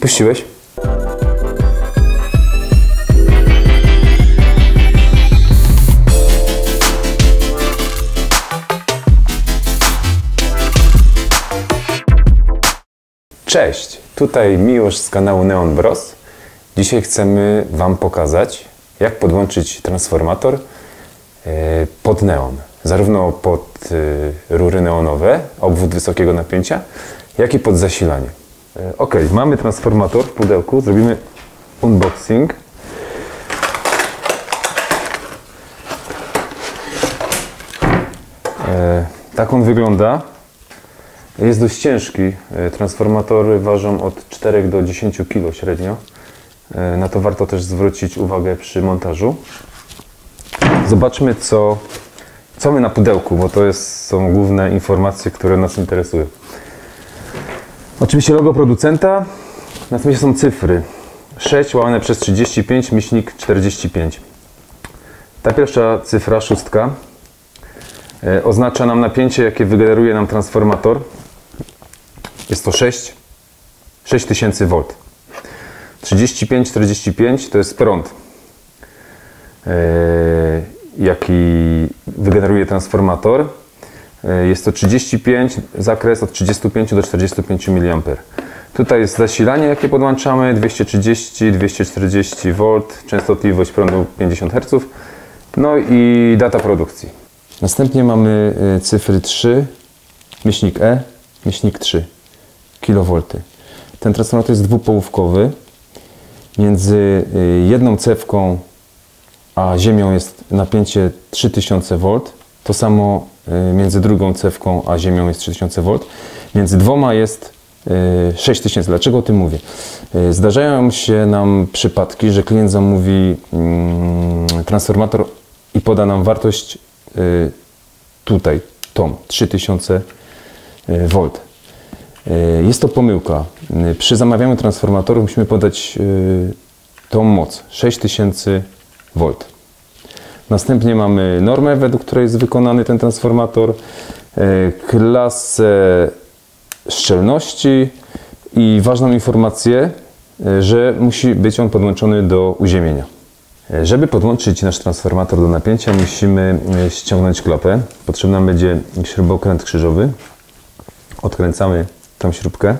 Puściłeś? Cześć, tutaj Miłosz z kanału Neon Bros. Dzisiaj chcemy Wam pokazać, jak podłączyć transformator e, pod neon. Zarówno pod e, rury neonowe, obwód wysokiego napięcia, jak i pod zasilanie. E, Ok, mamy transformator w pudełku, zrobimy unboxing. E, Tak on wygląda. Jest dość ciężki. E, Transformatory ważą od 4 do 10 kg średnio. Na to warto też zwrócić uwagę przy montażu. Zobaczmy, co, co my na pudełku, bo to jest, są główne informacje, które nas interesują. Oczywiście logo producenta, następnie są cyfry. 6 łamane przez 35, myślnik 45. Ta pierwsza cyfra, szóstka, e, oznacza nam napięcie, jakie wygeneruje nam transformator. Jest to 6, 6000 V. 35-45 to jest prąd, e, jaki wygeneruje transformator. E, Jest to 35, zakres od 35 do 45 mA. Tutaj jest zasilanie, jakie podłączamy, 230-240 V, częstotliwość prądu 50 Hz, no i data produkcji. Następnie mamy e, cyfry 3, myślnik E, myślnik 3 kV. Ten transformator jest dwupołówkowy. Między y, jedną cewką a ziemią jest napięcie 3000 V. To samo między drugą cewką a ziemią jest 3000 V. Między dwoma jest y, 6000. Dlaczego o tym mówię? Y, Zdarzają się nam przypadki, że klient zamówi mm, transformator i poda nam wartość y, tutaj, tą 3000 V. Jest to pomyłka. Przy zamawianiu transformatorów musimy podać tą moc 6000 V. Następnie mamy normę, według której jest wykonany ten transformator, e, klasę szczelności i ważną informację, e, że musi być on podłączony do uziemienia. E, Żeby podłączyć nasz transformator do napięcia, musimy ściągnąć klapę. Potrzebny nam będzie śrubokręt krzyżowy. Odkręcamy tą śrubkę.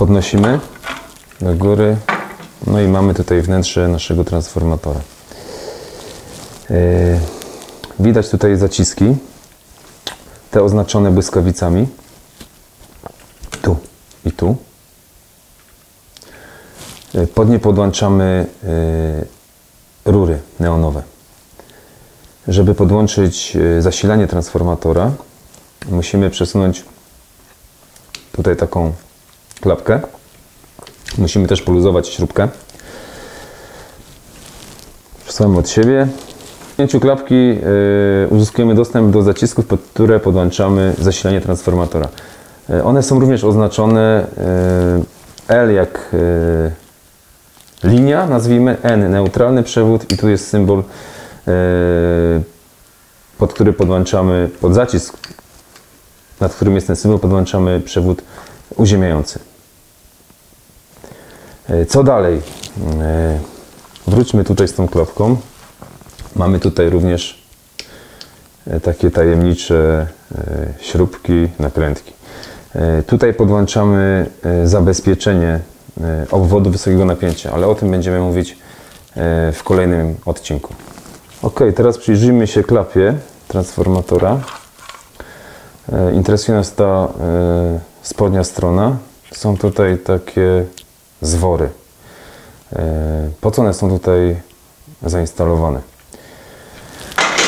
Podnosimy do góry. No i mamy tutaj wnętrze naszego transformatora. Yy, Widać tutaj zaciski. Te oznaczone błyskawicami. Tu i tu. Yy, Pod nie podłączamy yy, rury neonowe. Żeby podłączyć zasilanie transformatora, musimy przesunąć tutaj taką klapkę. Musimy też poluzować śrubkę. Przesuwamy od siebie. W pięciu klapki y, uzyskujemy dostęp do zacisków, pod które podłączamy zasilanie transformatora. Y, One są również oznaczone y, L jak y, linia, nazwijmy N neutralny przewód i tu jest symbol Yy, pod który podłączamy, pod zacisk, nad którym jest ten symbol, podłączamy przewód uziemiający. Yy, Co dalej? Yy, Wróćmy tutaj z tą klapką. Mamy tutaj również takie tajemnicze śrubki, nakrętki. Tutaj podłączamy zabezpieczenie obwodu wysokiego napięcia, ale o tym będziemy mówić w kolejnym odcinku. Ok, teraz przyjrzyjmy się klapie transformatora. E, Interesuje nas ta e, spodnia strona. Są tutaj takie zwory. E, Po co one są tutaj zainstalowane?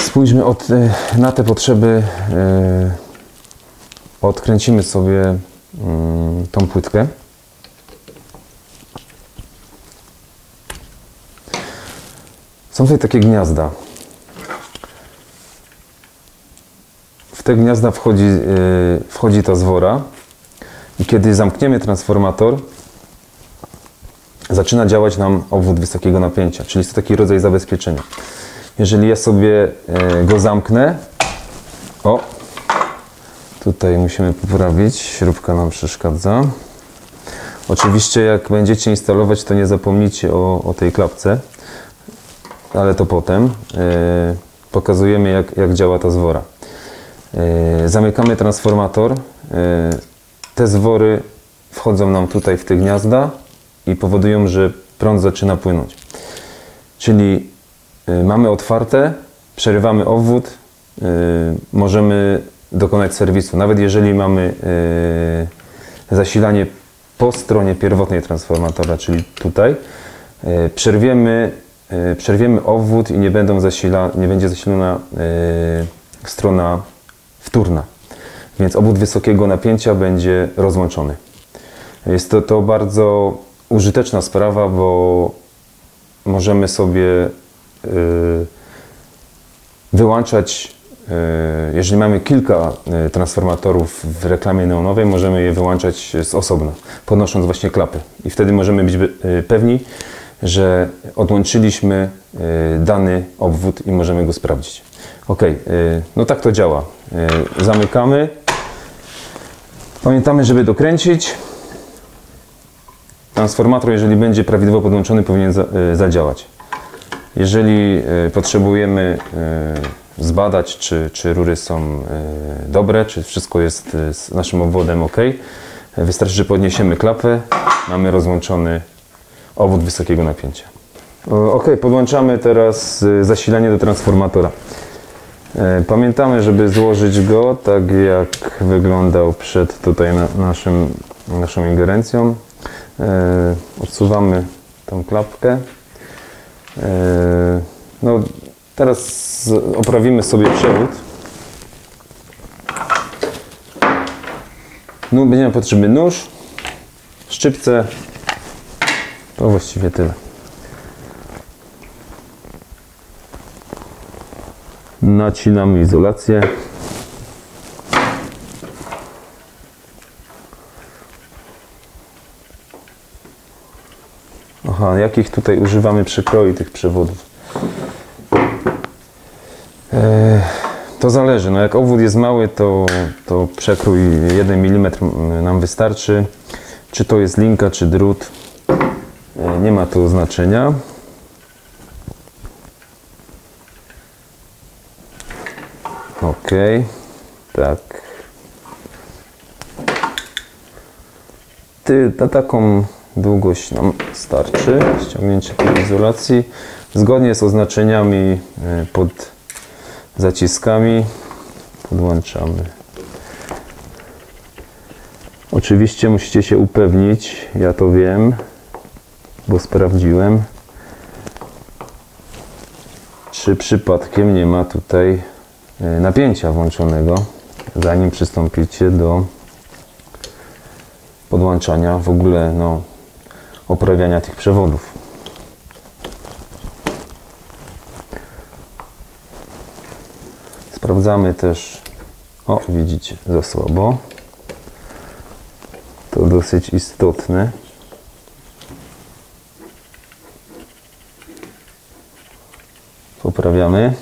Spójrzmy od, e, na te potrzeby. e, Odkręcimy sobie mm, tą płytkę. Są tutaj takie gniazda. W te gniazda wchodzi, wchodzi ta zwora i kiedy zamkniemy transformator, zaczyna działać nam obwód wysokiego napięcia, czyli jest to taki rodzaj zabezpieczenia. Jeżeli ja sobie yy, go zamknę, o, Tutaj musimy poprawić, śrubka nam przeszkadza. Oczywiście jak będziecie instalować, to nie zapomnijcie o, o tej klapce, ale to potem. Yy, pokazujemy jak, jak działa ta zwora. Yy, zamykamy transformator. Te zwory wchodzą nam tutaj w te gniazda i powodują, że prąd zaczyna płynąć. Czyli y, mamy otwarte, przerywamy obwód, y, możemy dokonać serwisu. Nawet jeżeli mamy y, zasilanie po stronie pierwotnej transformatora, czyli tutaj, przerwiemy, przerwiemy obwód i nie, będą zasila, nie będzie zasilana y, strona wtórna. Więc obwód wysokiego napięcia będzie rozłączony. Jest to, to bardzo użyteczna sprawa, bo możemy sobie y, wyłączać, y, jeżeli mamy kilka y, transformatorów w reklamie neonowej, możemy je wyłączać z osobna, podnosząc właśnie klapy. I wtedy możemy być pewni, że odłączyliśmy dany obwód i możemy go sprawdzić. Ok, no tak to działa. Zamykamy. Pamiętamy, żeby dokręcić. Transformator, jeżeli będzie prawidłowo podłączony, powinien za, y, zadziałać. Jeżeli y, potrzebujemy y, zbadać, czy, czy rury są dobre, czy wszystko jest z naszym obwodem ok, wystarczy, że podniesiemy klapę, mamy rozłączony obwód wysokiego napięcia. Ok, podłączamy teraz zasilanie do transformatora. E, Pamiętamy, żeby złożyć go tak jak wyglądał przed tutaj na, naszym, naszą ingerencją. E, Odsuwamy tą klapkę. E, No, teraz oprawimy sobie przewód. No, będziemy potrzebny nóż, szczypce. To właściwie tyle. Nacinamy izolację. Aha, jakich tutaj używamy przykroi tych przewodów? E, To zależy. No jak obwód jest mały, to, to przekrój 1 mm nam wystarczy. Czy to jest linka, czy drut. E, Nie ma to znaczenia. Ok, tak. Ty, na taką długość nam starczy. Ściągnięcie tej izolacji. Zgodnie z oznaczeniami y, pod zaciskami podłączamy. Oczywiście musicie się upewnić, ja to wiem, bo sprawdziłem, czy przypadkiem nie ma tutaj y, napięcia włączonego, zanim przystąpicie do podłączania, w ogóle no, oprawiania tych przewodów. Sprawdzamy też, o widzicie, za słabo. To dosyć istotne. Poprawiamy.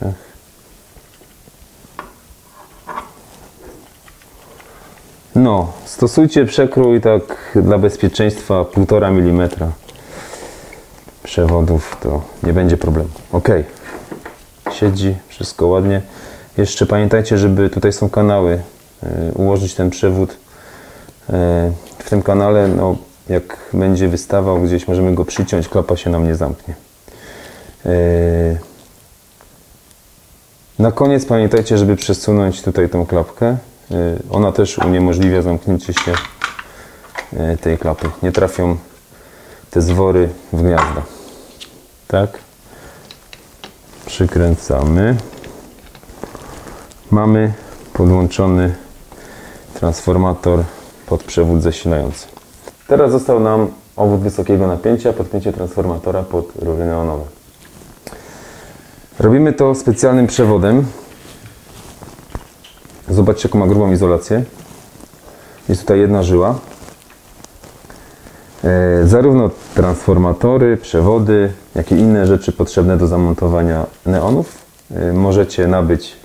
Ciach. No, stosujcie przekrój tak dla bezpieczeństwa 1,5 mm przewodów, to nie będzie problemu. Ok, siedzi, wszystko ładnie. Jeszcze pamiętajcie, żeby tutaj są kanały, y, ułożyć ten przewód y, w tym kanale, no jak będzie wystawał gdzieś, możemy go przyciąć, klapa się nam nie zamknie. Y, na koniec pamiętajcie, żeby przesunąć tutaj tą klapkę. Y, Ona też uniemożliwia zamknięcie się y, tej klapy. Nie trafią te zwory w gniazda. Tak. Przykręcamy. Mamy podłączony transformator pod przewód zasilający. Teraz został nam obwód wysokiego napięcia, podpięcie transformatora pod rury neonowe. Robimy to specjalnym przewodem. Zobaczcie, jaką ma grubą izolację. Jest tutaj jedna żyła. E, zarówno transformatory, przewody, jak i inne rzeczy potrzebne do zamontowania neonów e, możecie nabyć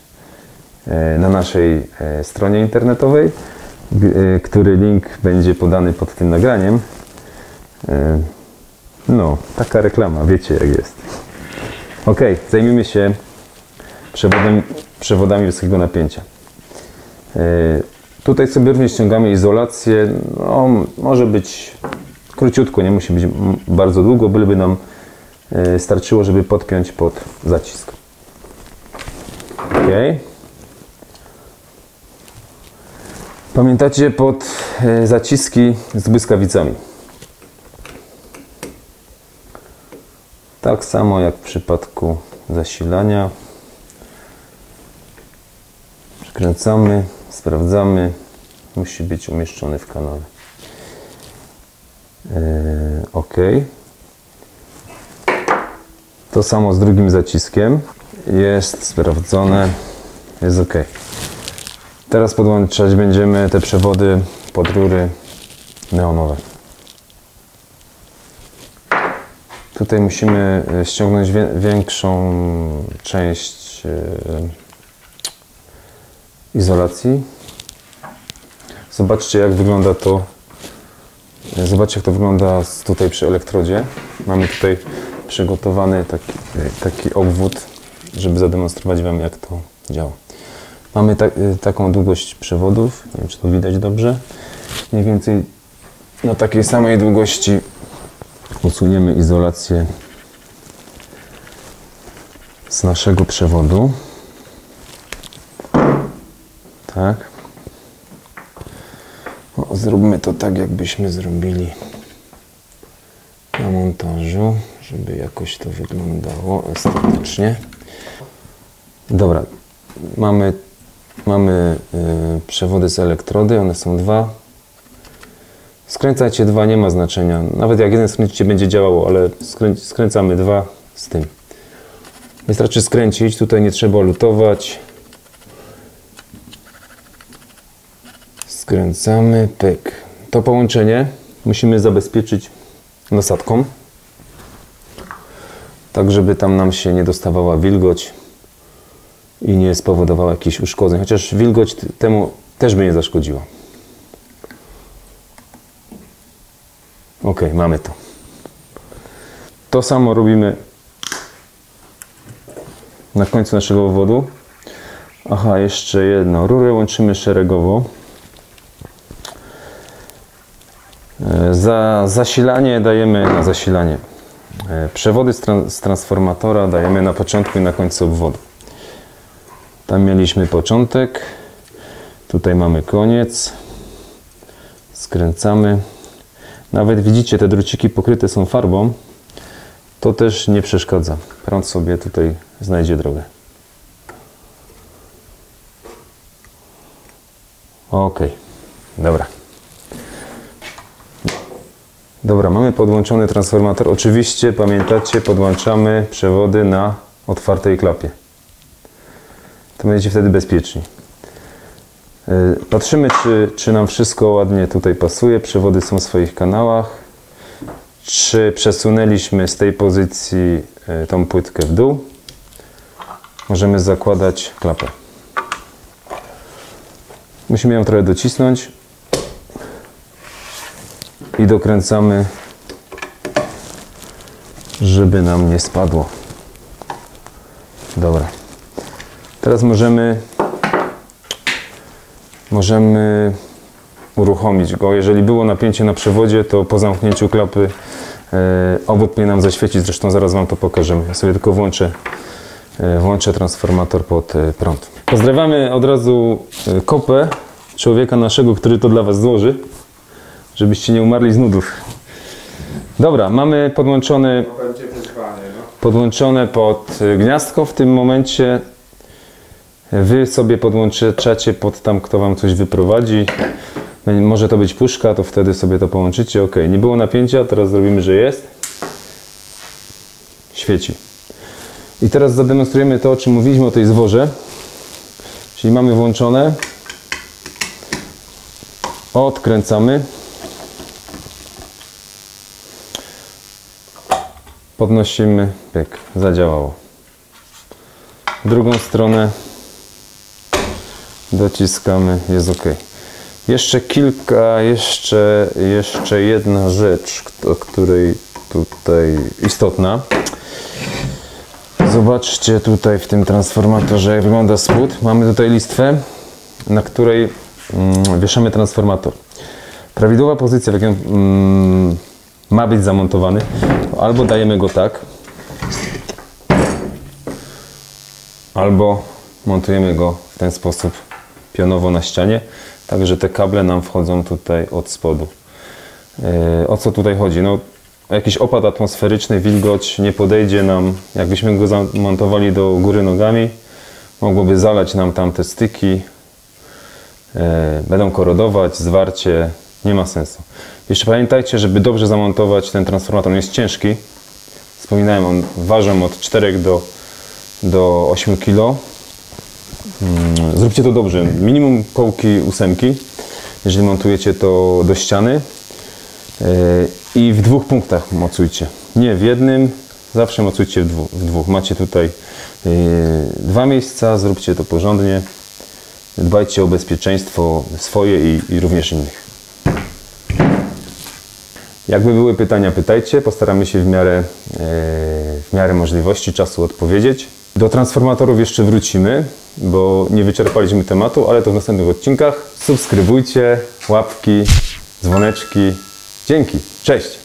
e, na naszej e, stronie internetowej, e, który link będzie podany pod tym nagraniem. E, no, taka reklama, wiecie jak jest. Ok, zajmijmy się przewodem, przewodami wysokiego napięcia. E, Tutaj sobie również ściągamy izolację. No, może być króciutko, nie musi być bardzo długo, byleby nam e, starczyło, żeby podpiąć pod zacisk. Ok. Pamiętacie pod e, zaciski z błyskawicami. Tak samo jak w przypadku zasilania. Przykręcamy, sprawdzamy. Musi być umieszczony w kanale. Yy, ok. To samo z drugim zaciskiem. Jest sprawdzone. Jest ok. Teraz podłączać będziemy te przewody pod rury neonowe. Tutaj musimy e, ściągnąć większą część e, izolacji. Zobaczcie jak wygląda to. e, Zobaczcie jak to wygląda tutaj przy elektrodzie. Mamy tutaj przygotowany taki, taki obwód, żeby zademonstrować Wam jak to działa. Mamy ta, taką długość przewodów, nie wiem czy to widać dobrze. Mniej więcej na takiej samej długości usuniemy izolację z naszego przewodu. Tak. O, zróbmy to tak, jakbyśmy zrobili na montażu, żeby jakoś to wyglądało estetycznie. Dobra, mamy, mamy y, przewody z elektrody, one są dwa. Skręcajcie dwa, nie ma znaczenia. Nawet jak jeden skręcicie, będzie działało, ale skrę, skręcamy dwa z tym. Wystarczy skręcić, tutaj nie trzeba lutować. Skręcamy, pyk. To połączenie musimy zabezpieczyć nasadką, tak żeby tam nam się nie dostawała wilgoć i nie spowodowała jakichś uszkodzeń, chociaż wilgoć temu też by nie zaszkodziła. Ok, mamy to. To samo robimy na końcu naszego obwodu. Aha, jeszcze jedno. Rurę łączymy szeregowo. E, Za zasilanie dajemy na zasilanie. E, Przewody z, tran- z transformatora dajemy na początku i na końcu obwodu. Tam mieliśmy początek. Tutaj mamy koniec. Skręcamy. Nawet widzicie, te druciki pokryte są farbą. To też nie przeszkadza. Prąd sobie tutaj znajdzie drogę. Ok, dobra. Dobra, mamy podłączony transformator. Oczywiście, pamiętacie, podłączamy przewody na otwartej klapie. To będziecie wtedy bezpieczni. Yy, Patrzymy, czy, czy nam wszystko ładnie tutaj pasuje. Przewody są w swoich kanałach. Czy przesunęliśmy z tej pozycji yy, tą płytkę w dół? Możemy zakładać klapę. Musimy ją trochę docisnąć i dokręcamy, żeby nam nie spadło. Dobra. Teraz możemy możemy uruchomić go. Jeżeli było napięcie na przewodzie, to po zamknięciu klapy e, obwód powinien nam zaświecić. Zresztą zaraz Wam to pokażemy. Ja sobie tylko włączę, e, włączę transformator pod e, prąd. Pozdrawiamy od razu kopę człowieka naszego, który to dla Was złoży, żebyście nie umarli z nudów. Dobra, mamy podłączony no. podłączone pod gniazdko w tym momencie. Wy sobie podłączacie pod tam, kto Wam coś wyprowadzi. Bę- Może to być puszka, to wtedy sobie to połączycie. Ok, nie było napięcia, teraz zrobimy, że jest. Świeci. I teraz zademonstrujemy to, o czym mówiliśmy o tej zworze. Czyli mamy włączone. Odkręcamy. Podnosimy, pyk, zadziałało. Drugą stronę dociskamy, jest ok. Jeszcze kilka, jeszcze, jeszcze jedna rzecz, o której tutaj istotna. Zobaczcie tutaj w tym transformatorze, jak wygląda spód. Mamy tutaj listwę, na której mm, wieszamy transformator. Prawidłowa pozycja, w jakiej mm, ma być zamontowany, albo dajemy go tak, albo montujemy go w ten sposób pionowo na ścianie, tak że te kable nam wchodzą tutaj od spodu. Yy, O co tutaj chodzi? No, jakiś opad atmosferyczny, wilgoć nie podejdzie nam, jakbyśmy go zamontowali do góry nogami, mogłoby zalać nam tam te styki, yy, będą korodować, zwarcie, nie ma sensu. Jeszcze pamiętajcie, żeby dobrze zamontować ten transformator, on jest ciężki, wspominałem, on waży od 4 do, do 8 kg. Mm, Zróbcie to dobrze. Minimum kołki ósemki, jeżeli montujecie to do ściany. Yy, I w dwóch punktach mocujcie. Nie w jednym, zawsze mocujcie w dwóch. W dwóch. Macie tutaj yy, dwa miejsca, zróbcie to porządnie. Dbajcie o bezpieczeństwo swoje i, i również innych. Jakby były pytania, pytajcie. Postaramy się w miarę, e, w miarę możliwości czasu odpowiedzieć. Do transformatorów jeszcze wrócimy, bo nie wyczerpaliśmy tematu, ale to w następnych odcinkach. Subskrybujcie, łapki, dzwoneczki. Dzięki. Cześć.